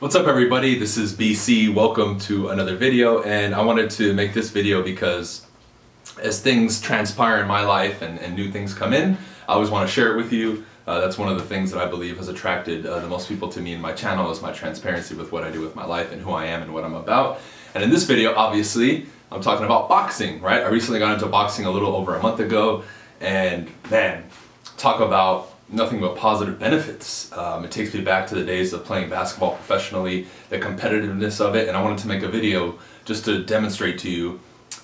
What's up everybody, this is BC, welcome to another video and I wanted to make this video because as things transpire in my life and, and new things come in, I always want to share it with you. Uh, that's one of the things that I believe has attracted uh, the most people to me in my channel is my transparency with what I do with my life and who I am and what I'm about. And in this video, obviously, I'm talking about boxing, right? I recently got into boxing a little over a month ago and man, talk about nothing but positive benefits. Um, it takes me back to the days of playing basketball professionally, the competitiveness of it, and I wanted to make a video just to demonstrate to you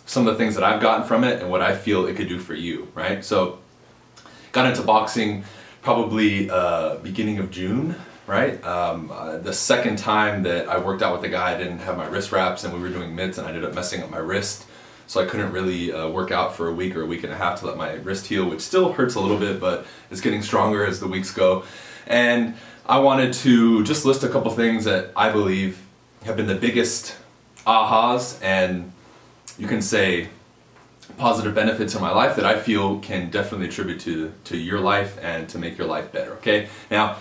some of the things that I've gotten from it and what I feel it could do for you, right? So, got into boxing probably uh, beginning of June, right? Um, uh, the second time that I worked out with the guy, I didn't have my wrist wraps and we were doing mitts and I ended up messing up my wrist. So I couldn't really uh, work out for a week or a week and a half to let my wrist heal, which still hurts a little bit, but it's getting stronger as the weeks go. And I wanted to just list a couple things that I believe have been the biggest ahas and you can say positive benefits in my life that I feel can definitely attribute to, to your life and to make your life better, okay? Now,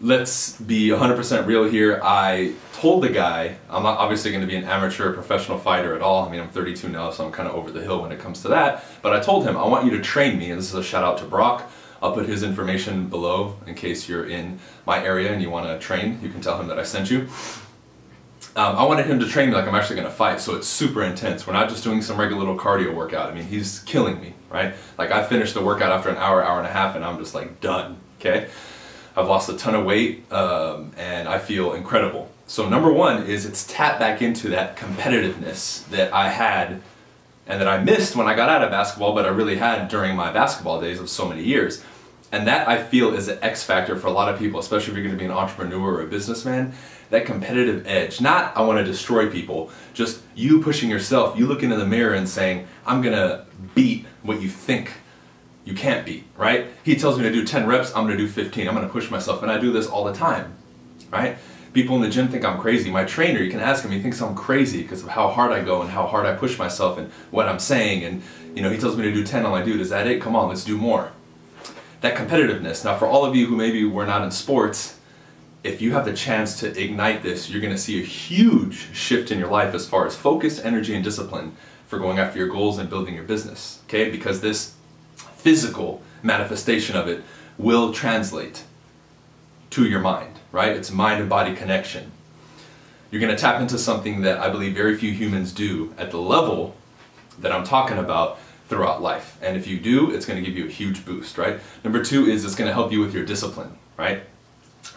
let's be 100% real here. I told the guy, I'm not obviously going to be an amateur professional fighter at all. I mean, I'm 32 now, so I'm kind of over the hill when it comes to that. But I told him, I want you to train me, and this is a shout out to Brock. I'll put his information below in case you're in my area and you want to train. You can tell him that I sent you. Um, I wanted him to train me like I'm actually going to fight, so it's super intense. We're not just doing some regular little cardio workout. I mean, he's killing me, right? Like I finished the workout after an hour, hour and a half, and I'm just like done, okay? I've lost a ton of weight um, and I feel incredible. So number one is it's tap back into that competitiveness that I had and that I missed when I got out of basketball, but I really had during my basketball days of so many years. And that I feel is an X factor for a lot of people, especially if you're gonna be an entrepreneur or a businessman, that competitive edge. Not I wanna destroy people, just you pushing yourself, you looking in the mirror and saying, I'm gonna beat what you think you can't beat, right? He tells me to do 10 reps, I'm gonna do 15. I'm gonna push myself, and I do this all the time, right? People in the gym think I'm crazy. My trainer, you can ask him, he thinks I'm crazy because of how hard I go and how hard I push myself and what I'm saying. And, you know, he tells me to do 10, I'm like, dude, is that it? Come on, let's do more. That competitiveness. Now, for all of you who maybe were not in sports, if you have the chance to ignite this, you're gonna see a huge shift in your life as far as focus, energy, and discipline for going after your goals and building your business, okay? Because this physical manifestation of it will translate to your mind, right? It's mind and body connection. You're going to tap into something that I believe very few humans do at the level that I'm talking about throughout life. And if you do, it's going to give you a huge boost, right? Number two is it's going to help you with your discipline, right?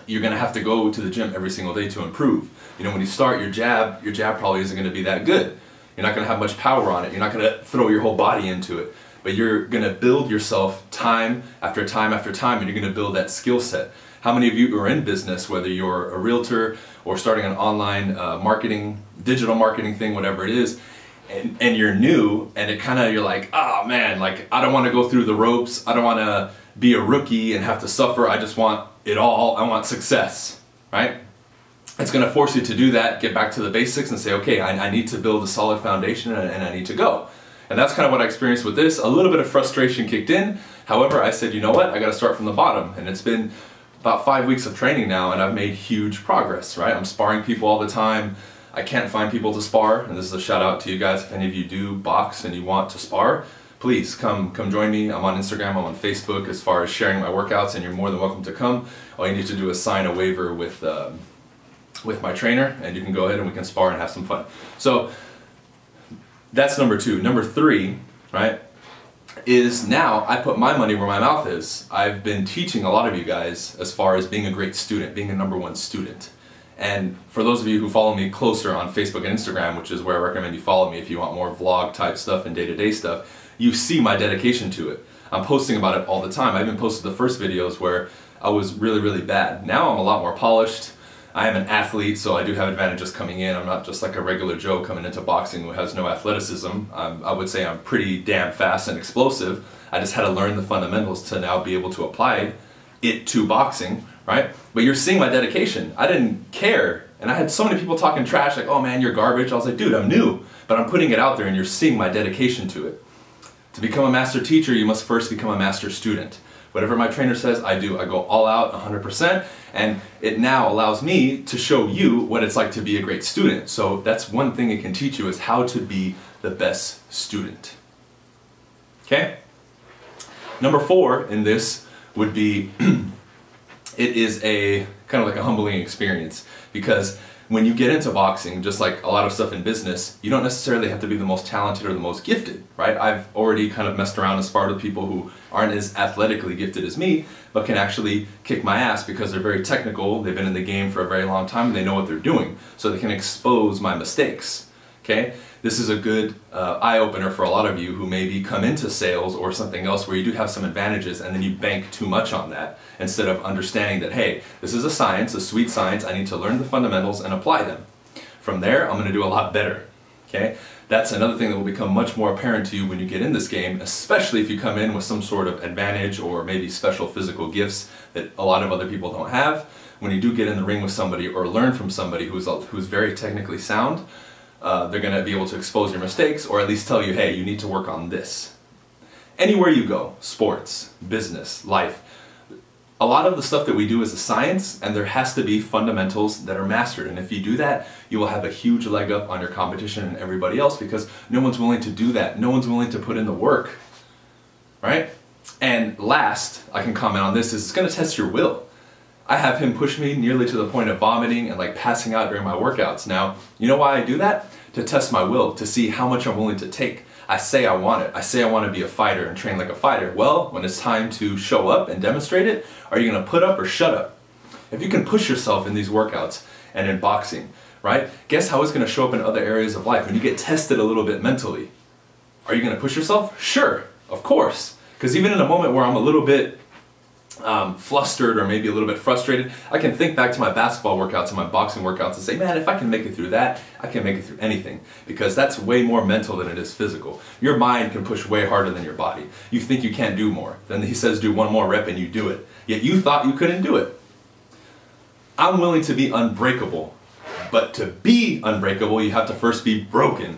You're going to have to go to the gym every single day to improve. You know, when you start your jab, your jab probably isn't going to be that good. You're not going to have much power on it. You're not going to throw your whole body into it but you're going to build yourself time after time after time and you're going to build that skill set. How many of you are in business, whether you're a realtor or starting an online uh, marketing, digital marketing thing, whatever it is, and, and you're new and it kind of, you're like, oh man, like I don't want to go through the ropes. I don't want to be a rookie and have to suffer. I just want it all. I want success, right? It's going to force you to do that, get back to the basics and say, okay, I, I need to build a solid foundation and, and I need to go. And that's kind of what I experienced with this. A little bit of frustration kicked in. However, I said, you know what? I got to start from the bottom. And it's been about five weeks of training now and I've made huge progress, right? I'm sparring people all the time. I can't find people to spar. And this is a shout out to you guys. If any of you do box and you want to spar, please come come join me. I'm on Instagram, I'm on Facebook as far as sharing my workouts and you're more than welcome to come. All you need to do is sign a waiver with um, with my trainer and you can go ahead and we can spar and have some fun. So that's number two. Number three, right, is now I put my money where my mouth is. I've been teaching a lot of you guys as far as being a great student, being a number one student. And for those of you who follow me closer on Facebook and Instagram, which is where I recommend you follow me if you want more vlog type stuff and day-to-day -day stuff, you see my dedication to it. I'm posting about it all the time. I even posted the first videos where I was really, really bad. Now I'm a lot more polished. I am an athlete, so I do have advantages coming in. I'm not just like a regular Joe coming into boxing who has no athleticism. Um, I would say I'm pretty damn fast and explosive. I just had to learn the fundamentals to now be able to apply it to boxing, right? But you're seeing my dedication. I didn't care. And I had so many people talking trash, like, oh man, you're garbage. I was like, dude, I'm new, but I'm putting it out there and you're seeing my dedication to it. To become a master teacher, you must first become a master student. Whatever my trainer says, I do. I go all out 100%, and it now allows me to show you what it's like to be a great student. So that's one thing it can teach you is how to be the best student. Okay? Number four in this would be it is a kind of like a humbling experience because when you get into boxing, just like a lot of stuff in business, you don't necessarily have to be the most talented or the most gifted, right? I've already kind of messed around and sparred with people who aren't as athletically gifted as me, but can actually kick my ass because they're very technical, they've been in the game for a very long time, and they know what they're doing, so they can expose my mistakes, okay? This is a good uh, eye-opener for a lot of you who maybe come into sales or something else where you do have some advantages and then you bank too much on that instead of understanding that, hey, this is a science, a sweet science, I need to learn the fundamentals and apply them. From there, I'm going to do a lot better. Okay? That's another thing that will become much more apparent to you when you get in this game, especially if you come in with some sort of advantage or maybe special physical gifts that a lot of other people don't have. When you do get in the ring with somebody or learn from somebody who's, who's very technically sound, uh, they're going to be able to expose your mistakes or at least tell you, hey, you need to work on this. Anywhere you go, sports, business, life, a lot of the stuff that we do is a science and there has to be fundamentals that are mastered. And if you do that, you will have a huge leg up on your competition and everybody else because no one's willing to do that. No one's willing to put in the work, right? And last, I can comment on this, is it's gonna test your will. I have him push me nearly to the point of vomiting and like passing out during my workouts. Now, you know why I do that? To test my will, to see how much I'm willing to take. I say I want it. I say I want to be a fighter and train like a fighter. Well, when it's time to show up and demonstrate it, are you going to put up or shut up? If you can push yourself in these workouts and in boxing, right? Guess how it's going to show up in other areas of life when you get tested a little bit mentally. Are you going to push yourself? Sure, of course. Because even in a moment where I'm a little bit um, flustered or maybe a little bit frustrated, I can think back to my basketball workouts and my boxing workouts and say, man, if I can make it through that, I can make it through anything. Because that's way more mental than it is physical. Your mind can push way harder than your body. You think you can't do more. Then he says do one more rep and you do it. Yet you thought you couldn't do it. I'm willing to be unbreakable. But to be unbreakable, you have to first be broken.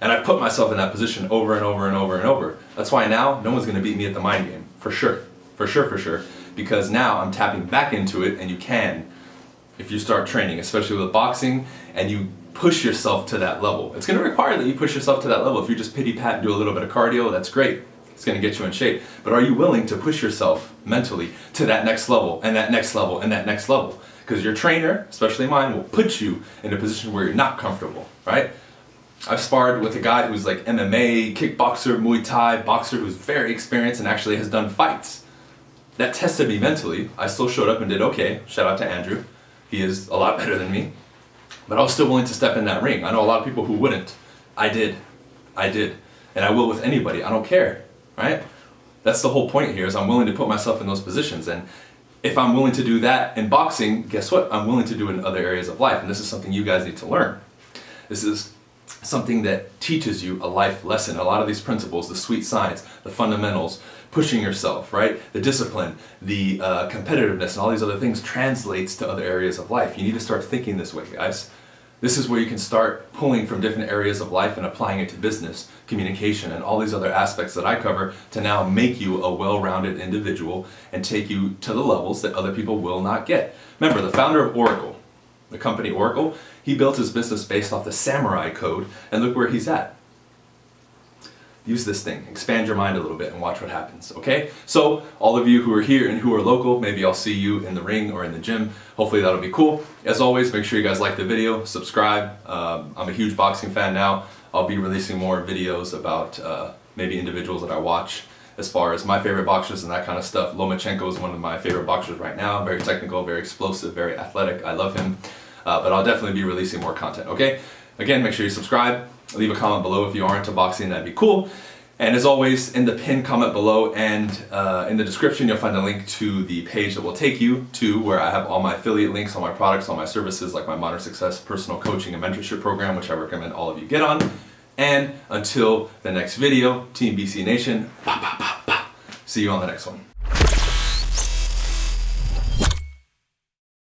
And I put myself in that position over and over and over and over. That's why now no one's going to beat me at the mind game, for sure. For sure, for sure. Because now I'm tapping back into it and you can if you start training, especially with boxing, and you push yourself to that level. It's going to require that you push yourself to that level. If you just pity pat and do a little bit of cardio, that's great. It's going to get you in shape. But are you willing to push yourself mentally to that next level and that next level and that next level? Because your trainer, especially mine, will put you in a position where you're not comfortable, right? I've sparred with a guy who's like MMA, kickboxer, Muay Thai, boxer who's very experienced and actually has done fights that tested me mentally. I still showed up and did okay. Shout out to Andrew. He is a lot better than me. But I was still willing to step in that ring. I know a lot of people who wouldn't. I did. I did. And I will with anybody. I don't care. Right? That's the whole point here is I'm willing to put myself in those positions. And if I'm willing to do that in boxing, guess what? I'm willing to do it in other areas of life. And this is something you guys need to learn. This is something that teaches you a life lesson. A lot of these principles, the sweet science, the fundamentals, pushing yourself, right? The discipline, the uh, competitiveness, and all these other things translates to other areas of life. You need to start thinking this way, guys. This is where you can start pulling from different areas of life and applying it to business, communication, and all these other aspects that I cover to now make you a well-rounded individual and take you to the levels that other people will not get. Remember, the founder of Oracle, the company Oracle, he built his business based off the samurai code, and look where he's at. Use this thing, expand your mind a little bit and watch what happens, okay? So, all of you who are here and who are local, maybe I'll see you in the ring or in the gym. Hopefully that'll be cool. As always, make sure you guys like the video, subscribe. Um, I'm a huge boxing fan now. I'll be releasing more videos about uh, maybe individuals that I watch as far as my favorite boxers and that kind of stuff. Lomachenko is one of my favorite boxers right now. Very technical, very explosive, very athletic. I love him. Uh, but I'll definitely be releasing more content, okay? Again, make sure you subscribe. Leave a comment below if you aren't into boxing, that'd be cool. And as always, in the pinned comment below and uh, in the description, you'll find a link to the page that will take you to where I have all my affiliate links, all my products, all my services, like my Modern Success personal coaching and mentorship program, which I recommend all of you get on. And until the next video, Team BC Nation, bah, bah, bah, see you on the next one.